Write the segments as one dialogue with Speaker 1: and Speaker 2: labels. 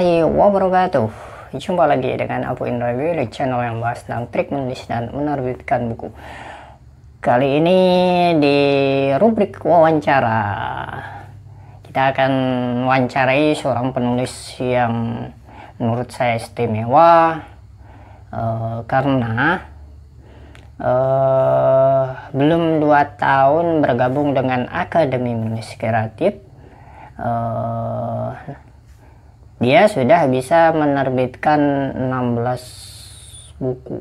Speaker 1: warahmatullahi wabarakatuh. Jumpa lagi dengan Abu Indra di channel yang bahas tentang trik menulis dan menerbitkan buku. Kali ini di rubrik wawancara. Kita akan wawancarai seorang penulis yang menurut saya istimewa uh, Karena uh, belum dua tahun bergabung dengan Akademi Menulis Kreatif. Uh, dia sudah bisa menerbitkan 16 buku.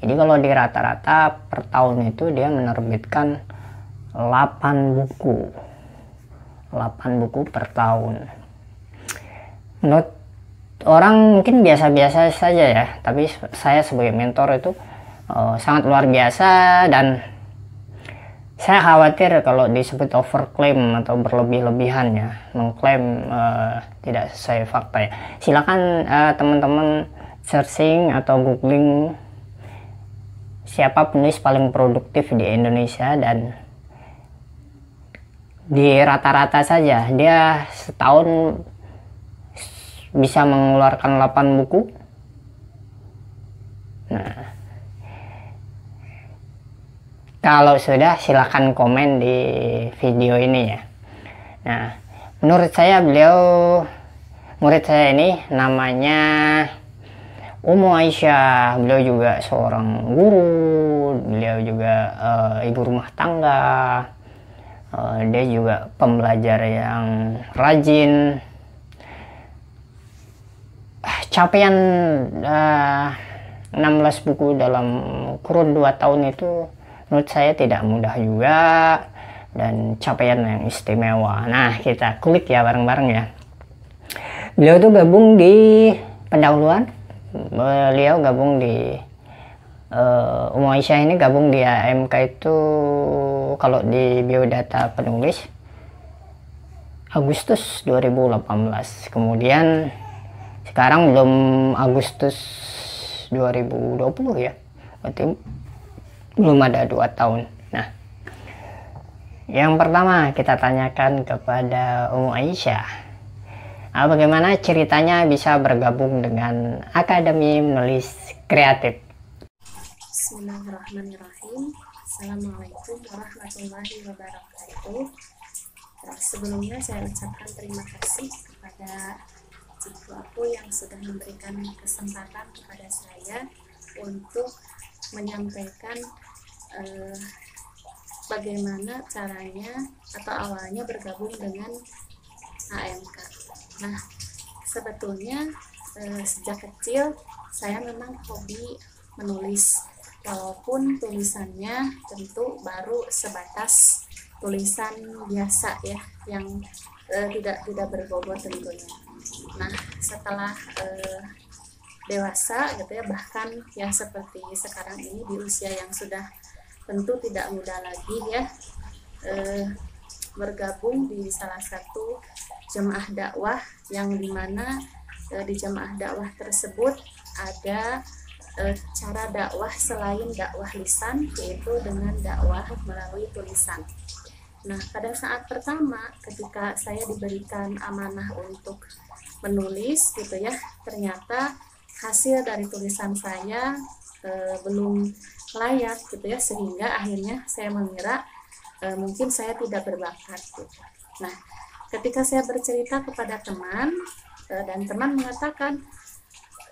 Speaker 1: Jadi kalau di rata-rata per tahun itu dia menerbitkan 8 buku. 8 buku per tahun. Menurut orang mungkin biasa-biasa saja ya tapi saya sebagai mentor itu uh, sangat luar biasa dan saya khawatir kalau disebut overclaim atau berlebih-lebihan ya. Mengklaim uh, tidak sesuai fakta ya. Silakan uh, teman-teman searching atau googling siapa penulis paling produktif di Indonesia dan di rata-rata saja. Dia setahun bisa mengeluarkan 8 buku. Nah kalau sudah silahkan komen di video ini ya. Nah, menurut saya beliau murid saya ini namanya Umu Aisyah. Beliau juga seorang guru, beliau juga uh, ibu rumah tangga. Uh, dia juga pembelajar yang rajin. Capaian uh, eh, 16 buku dalam kurun 2 tahun itu menurut saya tidak mudah juga dan capaian yang istimewa. Nah kita klik ya bareng-bareng ya. Beliau tuh gabung di pendahuluan. Beliau gabung di uh, Umu Aisyah ini gabung di AMK itu kalau di biodata penulis Agustus 2018 kemudian sekarang belum Agustus 2020 ya. Berarti belum ada dua tahun. Nah, yang pertama kita tanyakan kepada Umu Aisyah, ah, bagaimana ceritanya bisa bergabung dengan Akademi Menulis Kreatif?
Speaker 2: Bismillahirrahmanirrahim. Assalamualaikum warahmatullahi wabarakatuh. Nah, sebelumnya saya ucapkan terima kasih kepada Cipu aku yang sudah memberikan kesempatan kepada saya untuk menyampaikan eh, bagaimana caranya atau awalnya bergabung dengan AMK. Nah, sebetulnya eh, sejak kecil saya memang hobi menulis, walaupun tulisannya tentu baru sebatas tulisan biasa ya, yang eh, tidak tidak berbobot tentunya. Nah, setelah eh, dewasa gitu ya bahkan yang seperti sekarang ini di usia yang sudah tentu tidak muda lagi ya eh, bergabung di salah satu jemaah dakwah yang di mana eh, di jemaah dakwah tersebut ada eh, cara dakwah selain dakwah lisan yaitu dengan dakwah melalui tulisan. Nah, pada saat pertama ketika saya diberikan amanah untuk menulis gitu ya, ternyata hasil dari tulisan saya e, belum layak gitu ya sehingga akhirnya saya mengira e, mungkin saya tidak berbakat gitu. Nah, ketika saya bercerita kepada teman e, dan teman mengatakan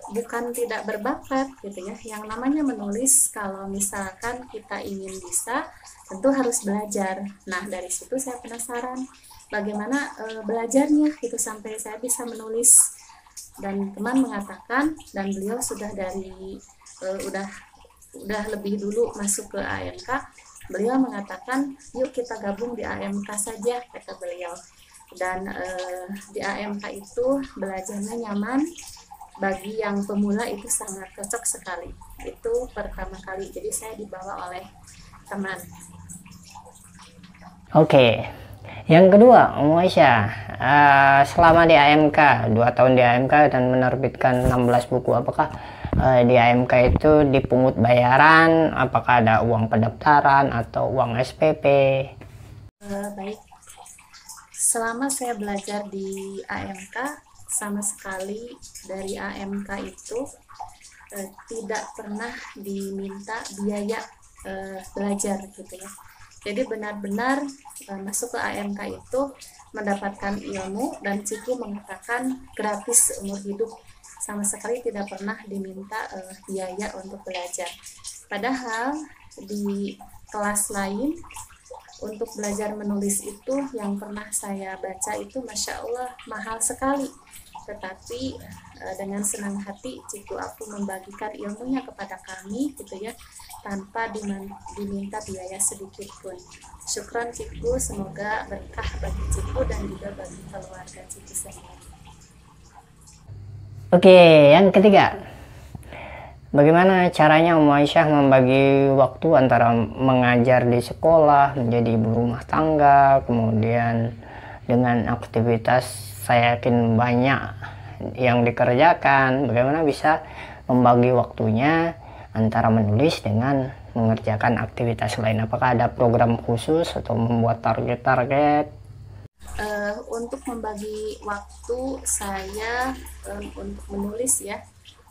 Speaker 2: bukan tidak berbakat gitu ya. Yang namanya menulis kalau misalkan kita ingin bisa tentu harus belajar. Nah, dari situ saya penasaran bagaimana e, belajarnya gitu sampai saya bisa menulis dan teman mengatakan dan beliau sudah dari uh, udah udah lebih dulu masuk ke AMK beliau mengatakan yuk kita gabung di AMK saja kata beliau. Dan uh, di AMK itu belajarnya nyaman bagi yang pemula itu sangat cocok sekali. Itu pertama kali jadi saya dibawa oleh teman.
Speaker 1: Oke. Okay. Yang kedua, Aisyah, uh, selama di AMK, dua tahun di AMK dan menerbitkan 16 buku, apakah uh, di AMK itu dipungut bayaran? Apakah ada uang pendaftaran atau uang SPP?
Speaker 2: Uh, eh, baik, selama saya belajar di AMK, sama sekali dari AMK itu uh, tidak pernah diminta biaya uh, belajar gitu ya. Jadi benar-benar masuk ke AMK itu mendapatkan ilmu dan Ciku mengatakan gratis seumur hidup sama sekali tidak pernah diminta uh, biaya untuk belajar. Padahal di kelas lain untuk belajar menulis itu yang pernah saya baca itu masya Allah mahal sekali. Tetapi uh, dengan senang hati Ciku aku membagikan ilmunya kepada kami gitu ya tanpa diminta biaya sedikit pun. Syukran Ciku semoga berkah bagi Ciku dan juga bagi keluarga Ciku sendiri
Speaker 1: oke yang ketiga Bagaimana caranya Om Aisyah membagi waktu antara mengajar di sekolah, menjadi ibu rumah tangga, kemudian dengan aktivitas saya yakin banyak yang dikerjakan, bagaimana bisa membagi waktunya antara menulis dengan mengerjakan aktivitas lain. Apakah ada program khusus atau membuat target-target?
Speaker 2: Untuk membagi waktu saya um, untuk menulis ya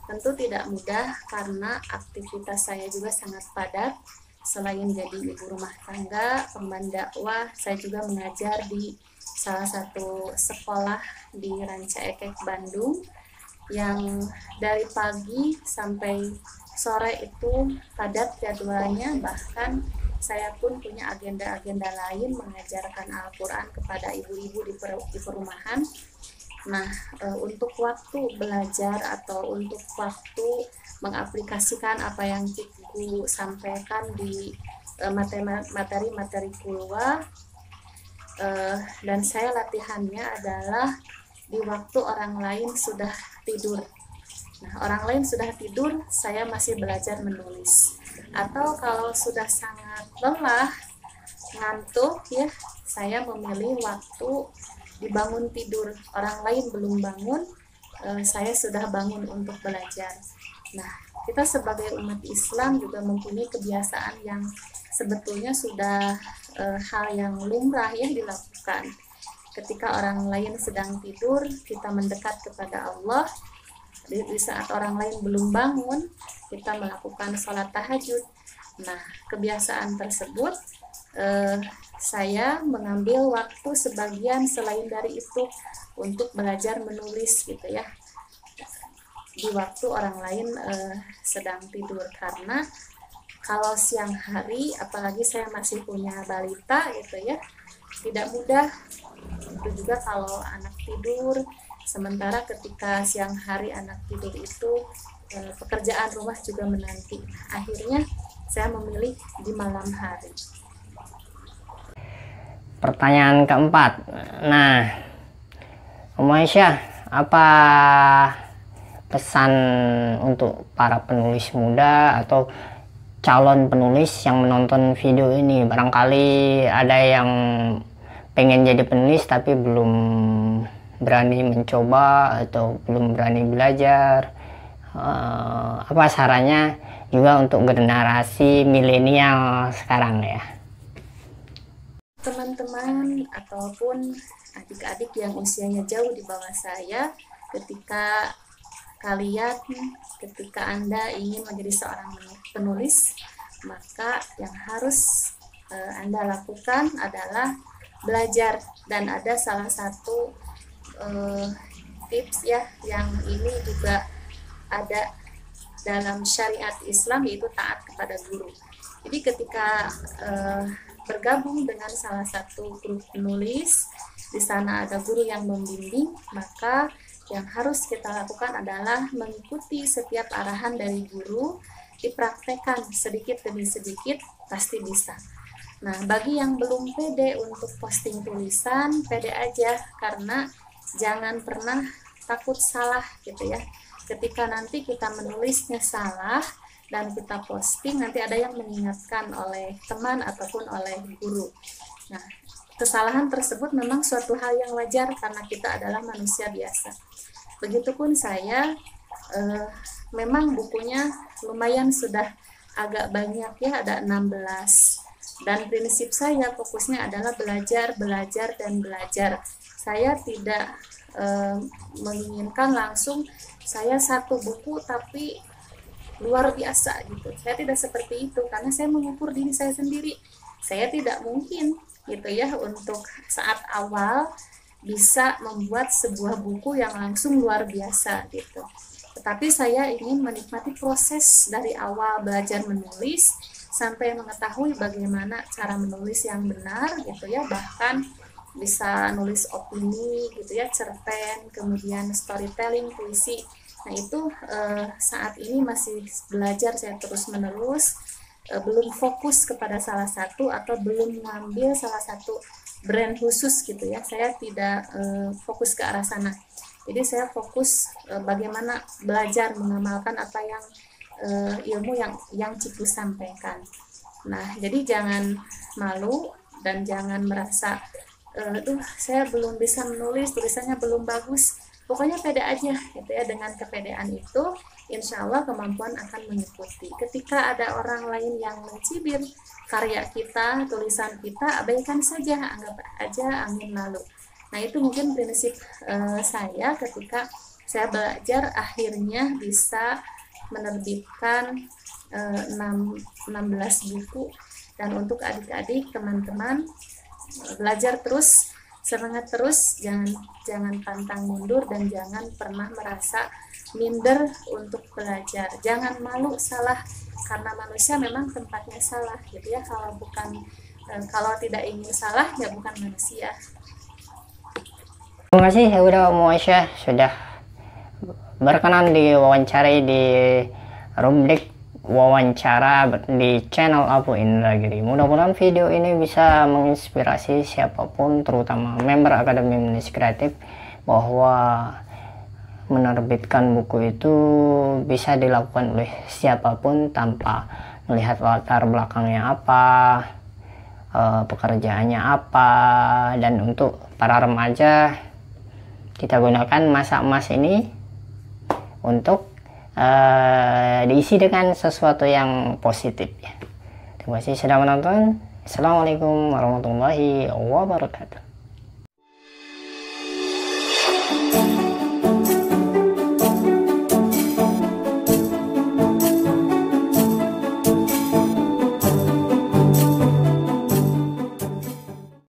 Speaker 2: Tentu tidak mudah karena aktivitas saya juga sangat padat. Selain jadi ibu rumah tangga, pemban dakwah, saya juga mengajar di salah satu sekolah di Ranca Ekek Bandung yang dari pagi sampai sore itu padat jadwalnya bahkan saya pun punya agenda-agenda lain mengajarkan Al-Quran kepada ibu-ibu di, perumahan Nah, e, untuk waktu belajar atau untuk waktu mengaplikasikan apa yang Cikgu sampaikan di e, materi-materi keluar e, dan saya latihannya adalah di waktu orang lain sudah tidur. Nah, orang lain sudah tidur, saya masih belajar menulis. Atau kalau sudah sangat lelah, ngantuk ya, saya memilih waktu dibangun tidur. Orang lain belum bangun uh, saya sudah bangun untuk belajar. Nah kita sebagai umat Islam juga mempunyai kebiasaan yang sebetulnya sudah uh, hal yang lumrah yang dilakukan. Ketika orang lain sedang tidur kita mendekat kepada Allah di, di saat orang lain belum bangun kita melakukan sholat tahajud. Nah kebiasaan tersebut uh, saya mengambil waktu sebagian selain dari itu untuk belajar menulis gitu ya. Di waktu orang lain uh, sedang tidur. Karena kalau siang hari apalagi saya masih punya balita gitu ya tidak mudah. Itu juga kalau anak tidur sementara ketika siang hari anak tidur itu uh, pekerjaan rumah juga menanti akhirnya saya memilih di malam hari
Speaker 1: Pertanyaan keempat. Nah, Om apa pesan untuk para penulis muda atau calon penulis yang menonton video ini? Barangkali ada yang pengen jadi penulis tapi belum berani mencoba atau belum berani belajar. Uh, apa sarannya juga untuk generasi milenial sekarang ya?
Speaker 2: teman-teman ataupun adik-adik yang usianya jauh di bawah saya ketika kalian ketika Anda ingin menjadi seorang penulis maka yang harus uh, Anda lakukan adalah belajar dan ada salah satu uh, tips ya yang ini juga ada dalam syariat Islam yaitu taat kepada guru. Jadi ketika uh, bergabung dengan salah satu grup penulis, di sana ada guru yang membimbing, maka yang harus kita lakukan adalah mengikuti setiap arahan dari guru, dipraktekkan sedikit demi sedikit, pasti bisa. Nah, bagi yang belum pede untuk posting tulisan, pede aja karena jangan pernah takut salah gitu ya. Ketika nanti kita menulisnya salah, dan kita posting nanti ada yang mengingatkan oleh teman ataupun oleh guru. Nah, kesalahan tersebut memang suatu hal yang wajar karena kita adalah manusia biasa. Begitupun saya eh, memang bukunya lumayan sudah agak banyak ya ada 16 dan prinsip saya fokusnya adalah belajar, belajar dan belajar. Saya tidak uh, menginginkan langsung saya satu buku tapi luar biasa gitu. Saya tidak seperti itu karena saya mengukur diri saya sendiri. Saya tidak mungkin gitu ya untuk saat awal bisa membuat sebuah buku yang langsung luar biasa gitu. Tetapi saya ingin menikmati proses dari awal belajar menulis sampai mengetahui bagaimana cara menulis yang benar gitu ya. Bahkan bisa nulis opini gitu ya cerpen kemudian storytelling puisi. Nah itu eh, saat ini masih belajar saya terus menerus eh, belum fokus kepada salah satu atau belum mengambil salah satu brand khusus gitu ya. Saya tidak eh, fokus ke arah sana. Jadi saya fokus eh, bagaimana belajar mengamalkan apa yang uh, ilmu yang yang Cipu sampaikan. Nah, jadi jangan malu dan jangan merasa uh, duh saya belum bisa menulis tulisannya belum bagus. Pokoknya pede aja gitu ya. Dengan kepedean itu insya Allah kemampuan akan mengikuti. Ketika ada orang lain yang mencibir karya kita tulisan kita abaikan saja anggap aja angin lalu. Nah itu mungkin prinsip uh, saya ketika saya belajar akhirnya bisa menerbitkan uh, 6, 16 buku. Dan untuk adik-adik teman-teman belajar terus semangat terus jangan jangan pantang mundur dan jangan pernah merasa minder untuk belajar. Jangan malu salah karena manusia memang tempatnya salah gitu ya. Kalau bukan eh, kalau tidak ingin salah ya bukan manusia.
Speaker 1: Terima kasih. Ya udah Muasya sudah berkenan diwawancarai di Rumdik wawancara di channel Apu Indragiri. Mudah-mudahan video ini bisa menginspirasi siapa pun, terutama member Akademi Menulis Kreatif, bahwa menerbitkan buku itu bisa dilakukan oleh siapa pun tanpa melihat latar belakangnya apa, eh, pekerjaannya apa, dan untuk para remaja kita gunakan masa emas ini untuk uh, diisi dengan sesuatu yang positif ya. Terima kasih sudah menonton. Assalamualaikum warahmatullahi wabarakatuh.